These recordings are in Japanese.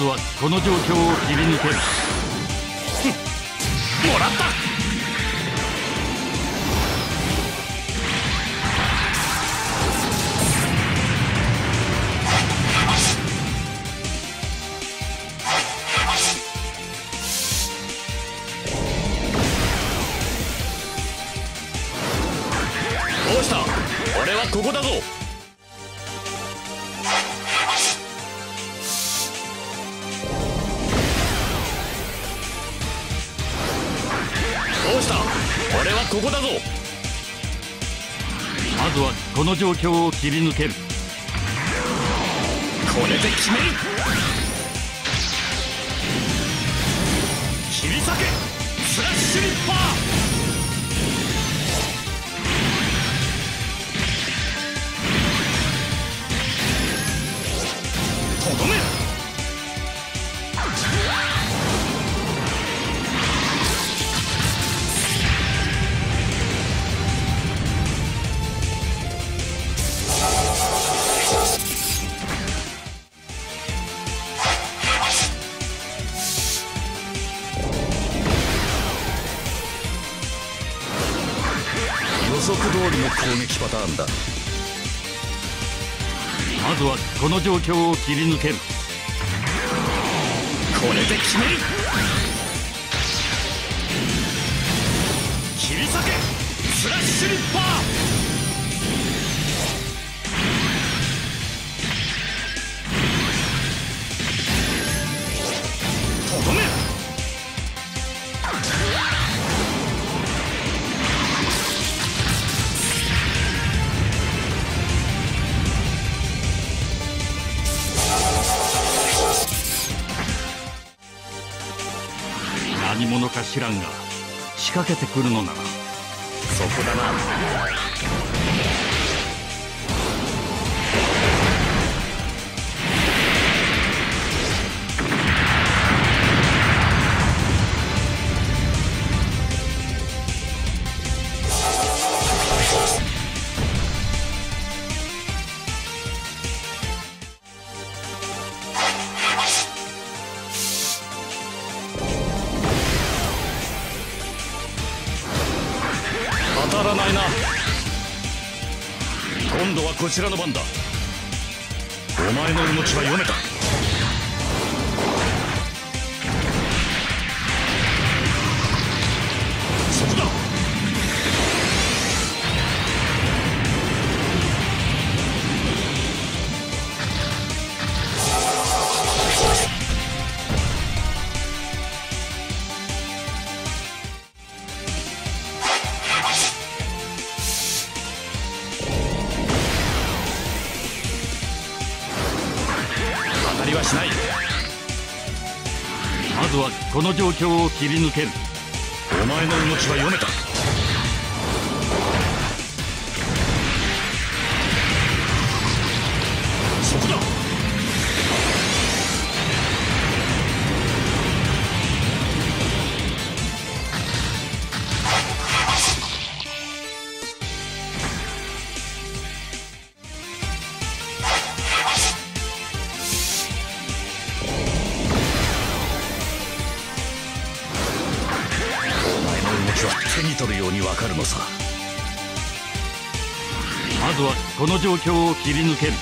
ずはこの状況を切り抜ける。もらった。状況を切り抜ける。これで決める。の状況を切り抜ける。これで決める。切り裂け。スラッシュリッパー。か知らんが仕掛けてくるのなら。そこだなちらの番だ。お前の動きは読めた。の状況を切り抜ける。お前の動きは読めた。この状況を切り抜ける。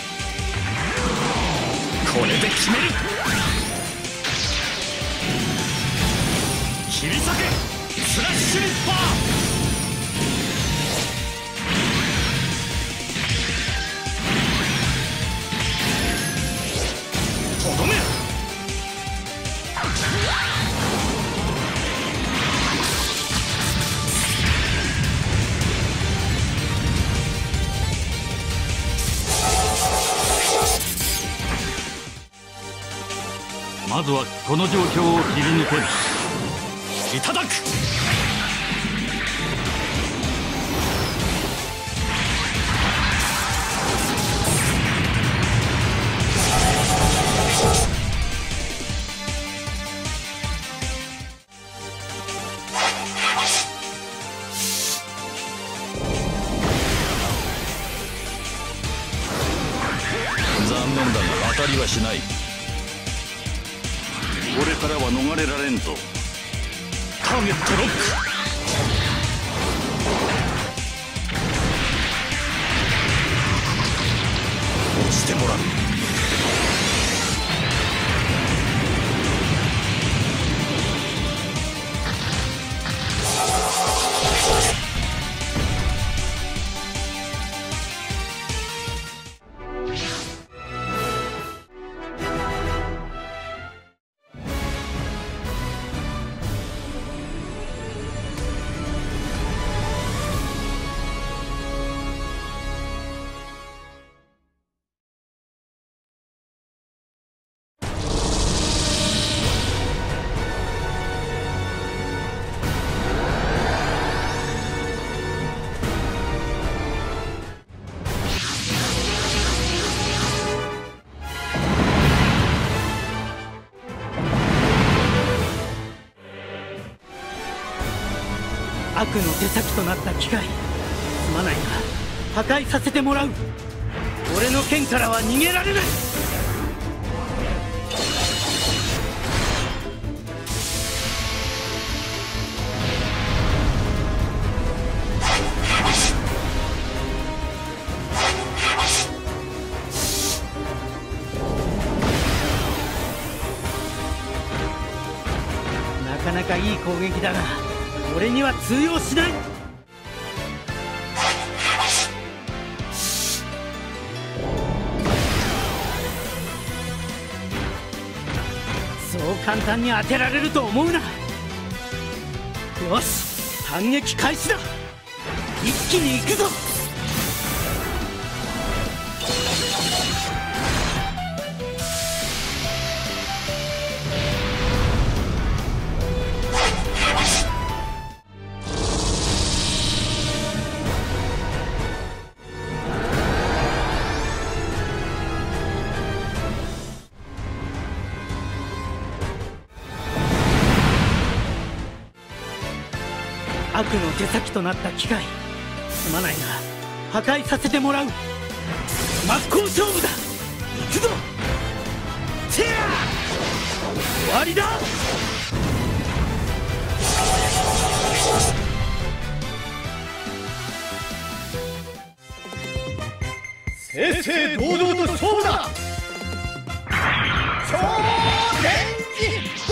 これで決める。切り裂け。スラッシュリッパーまずはこの状況を切り抜ける。いただく。残念だが当たりはしない。れられんぞ。ターゲットロック。してもらう。悪の手先となった機械すまないが破壊させてもらう。俺の剣からは逃げられない。なかなかいい攻撃だが俺には通用しない。そう簡単に当てられると思うな。よし反撃開始だ。一気に行くぞ。手先となった機械。すまないが破壊させてもらう。真っ向勝負だ。行くぞ。てや終わりだ。正々堂々と勝負だ。超電気。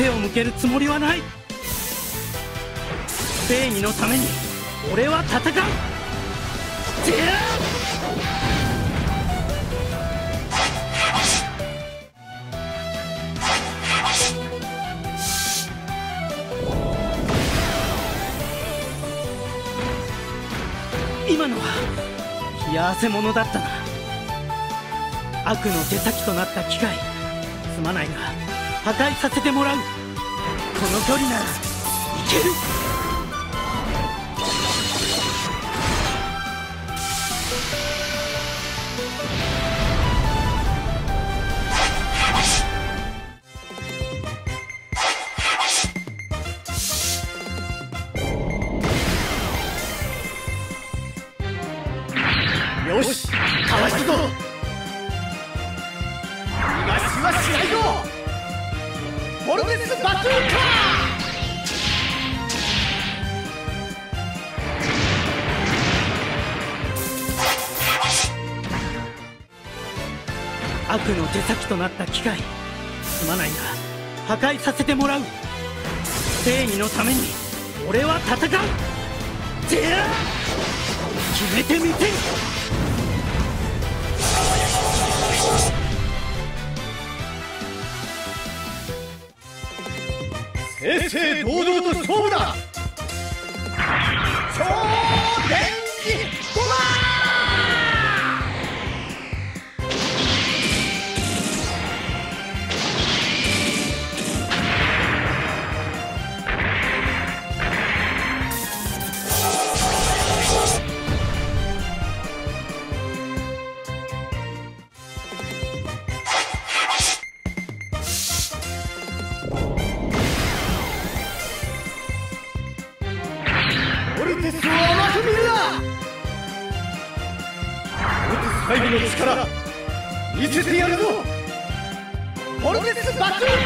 背を向けるつもりはない。正義のために俺は戦う。てや今のは冷や汗者だったな。悪の手先となった機械すまないが破壊させてもらう。この距離ならいける。よしかわしたぞ逃がしはしないぞ。ボルネスバトルカ悪の手先となった機械すまないが破壊させてもらう。正義のために俺は戦う。てや決めてみせる。正々堂々と勝負だ。超電気オルテス5の力見せてやるぞ。オルテスバトルカ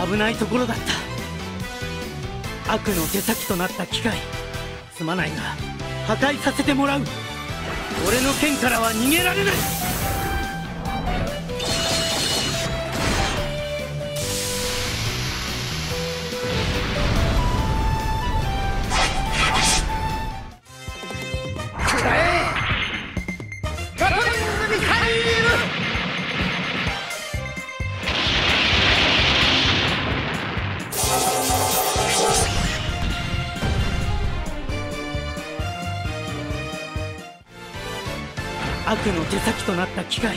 ー!危ないところだった。悪の手先となった機械。すまないが破壊させてもらう。俺の剣からは逃げられない。悪の手先となった機械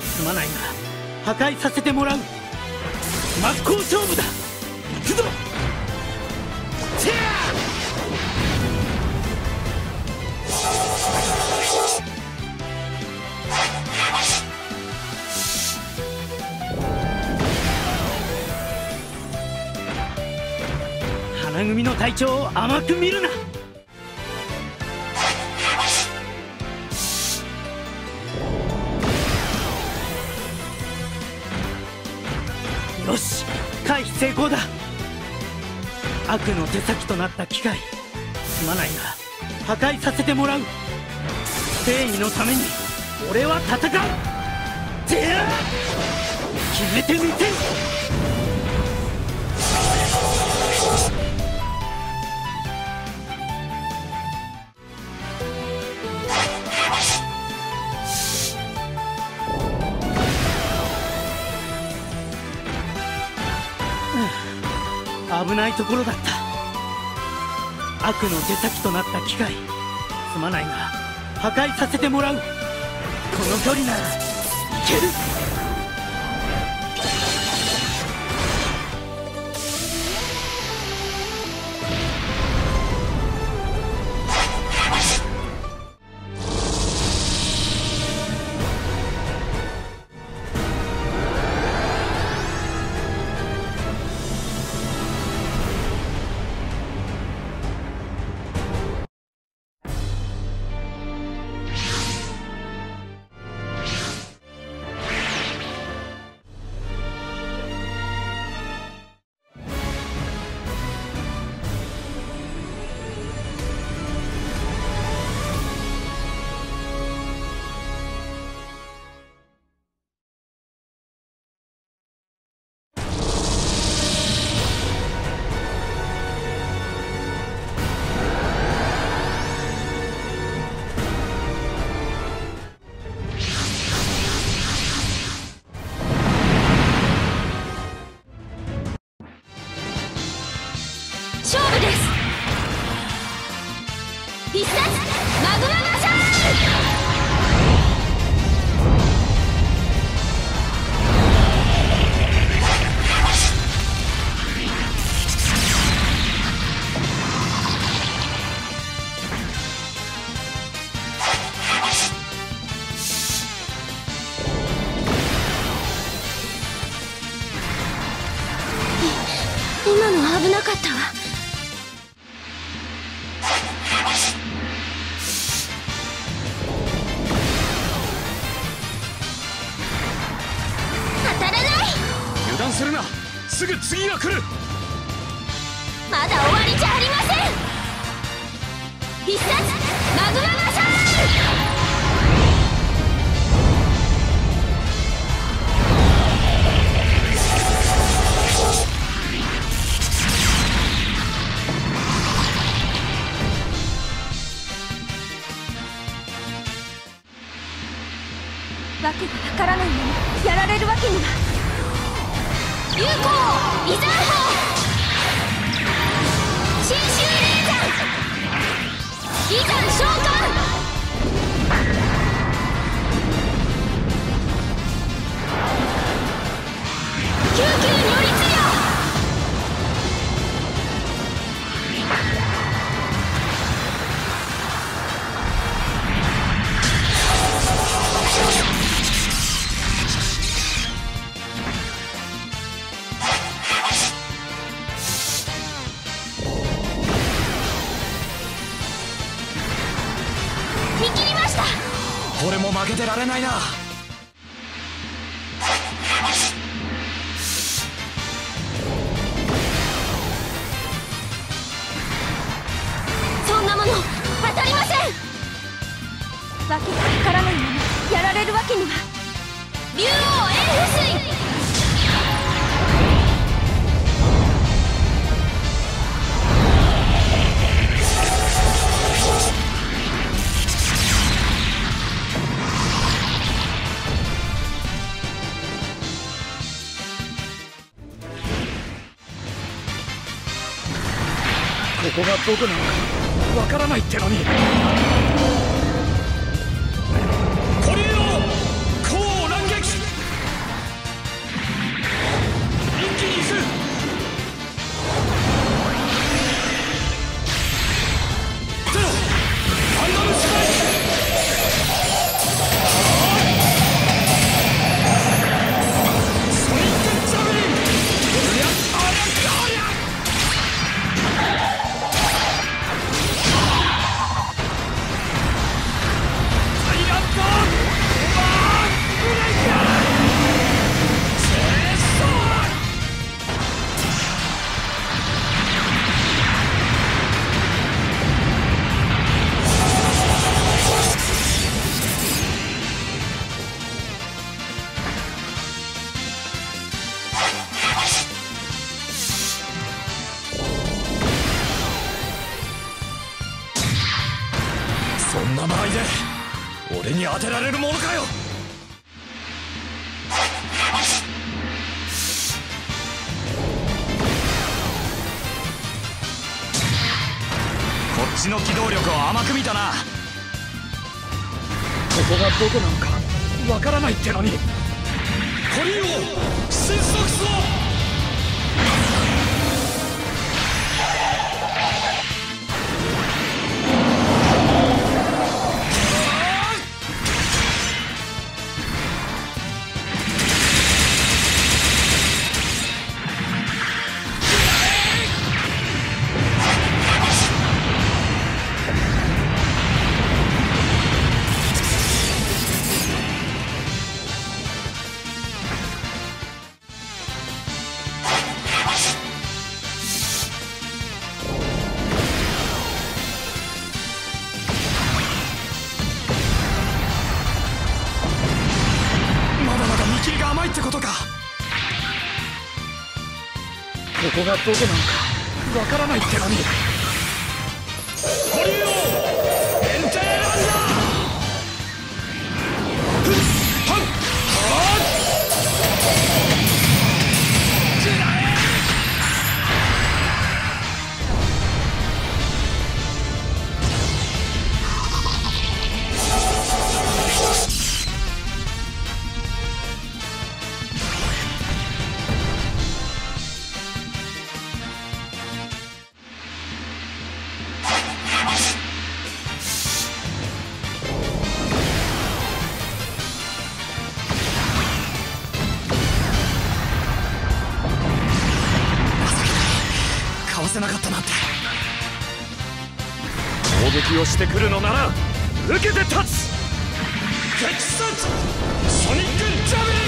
すまないが破壊させてもらう。真っ向勝負だ。行くぞ。チェア花組の隊長を甘く見るな。手先となった機械すまないが破壊させてもらう。正義のために俺は戦う。てや決めてみせ。る危ないところだった。悪の手先となった機械。すまないが破壊させてもらう。この距離ならいける。危なかったわけがわからないのにやられるわけには。有効イザー法。新州霊山イザン召喚救急によりも負けてられないな。ここがどこなのかわからないってのに。ちの機動力を甘く見たな。ここがどこなのかわからないってのに。コリンを失速すろこがどこなのかわからないってのに決殺ソニックジャベリン